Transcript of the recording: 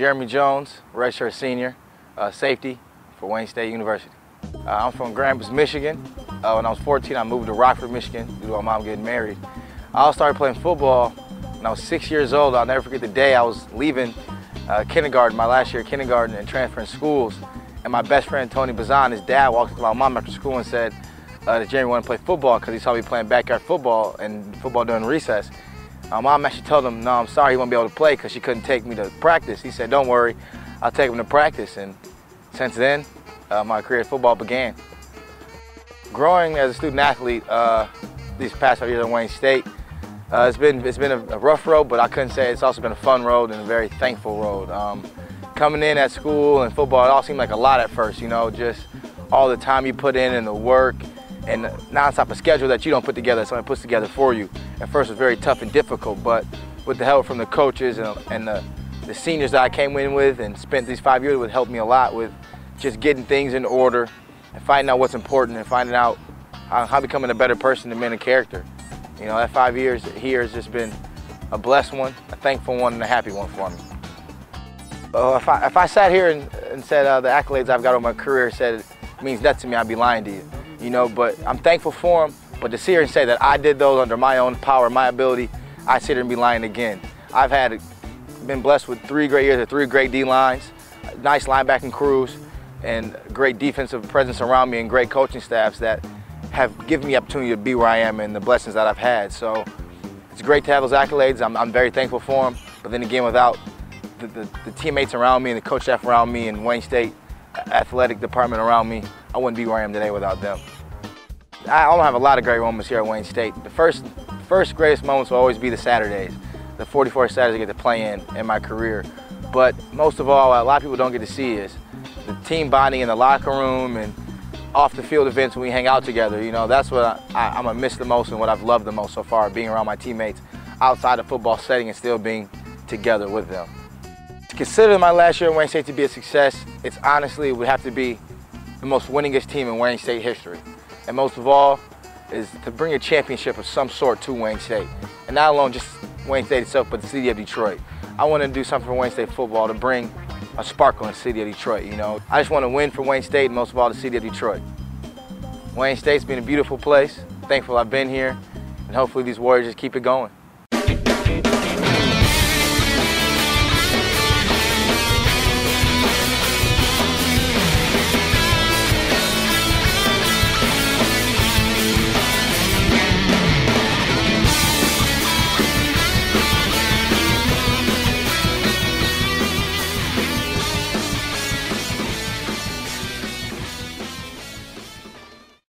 Jeremy Jones, redshirt senior, uh, safety for Wayne State University. Uh, I'm from Grand Michigan. Uh, when I was 14, I moved to Rockford, Michigan due to my mom getting married. I started playing football when I was six years old. I'll never forget the day I was leaving uh, kindergarten, my last year of kindergarten, and transferring schools. And my best friend, Tony Bazan, his dad walked to my mom after school and said uh, that Jeremy wanted to play football because he saw me playing backyard football and football during recess. My mom actually told him, no, I'm sorry, he won't be able to play because she couldn't take me to practice. He said, don't worry, I'll take him to practice. And since then, uh, my career in football began. Growing as a student athlete uh, these past five years at Wayne State, uh, it's been it's been a, a, rough road, but I couldn't say it's also been a fun road and a very thankful road. Um, coming in at school and football, it all seemed like a lot at first, you know, just all the time you put in and the work and the nonstop a schedule that you don't put together, someone puts together for you. At first it was very tough and difficult, but with the help from the coaches and, and the, the seniors that I came in with and spent these five years with helped me a lot with just getting things in order and finding out what's important and finding out how, how becoming a better person and man of character. You know, that five years here has just been a blessed one, a thankful one, and a happy one for me. Uh, if, I, if I sat here and, and said uh, the accolades I've got over my career said it means nothing to me, I'd be lying to you. You know, but I'm thankful for them. But to sit here and say that I did those under my own power, my ability, I sit here and be lying again. I've had been blessed with three great years of three great D lines, nice linebacking crews, and great defensive presence around me and great coaching staffs that have given me opportunity to be where I am and the blessings that I've had. So it's great to have those accolades. I'm, I'm very thankful for them. But then again, without the, the, the, teammates around me and the coach staff around me and Wayne State athletic department around me, I wouldn't be where I am today without them. I don't have a lot of great moments here at Wayne State. The first, first greatest moments will always be the Saturdays, the 44 Saturdays I get to play in in my career. But most of all, a lot of people don't get to see is the team bonding in the locker room and off the field events when we hang out together. You know, that's what I, am gonna miss the most and what I've loved the most so far, being around my teammates outside the football setting and still being together with them. To consider my last year at Wayne State to be a success, it's honestly would have to be the most winningest team in Wayne State history. And most of all, is to bring a championship of some sort to Wayne State. And not alone just Wayne State itself, but the city of Detroit. I want to do something for Wayne State football to bring a sparkle in the city of Detroit, you know. I just want to win for Wayne State and most of all the city of Detroit. Wayne State's been a beautiful place. Thankful I've been here, and hopefully these Warriors just keep it going.